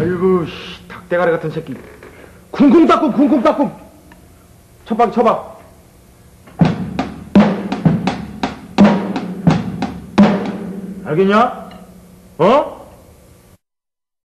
아이고, 씨, 닭대가리 같은 새끼. 쿵쿵 따꿍, 쿵쿵 따꿍. 첫방 쳐봐. 알겠냐? 어?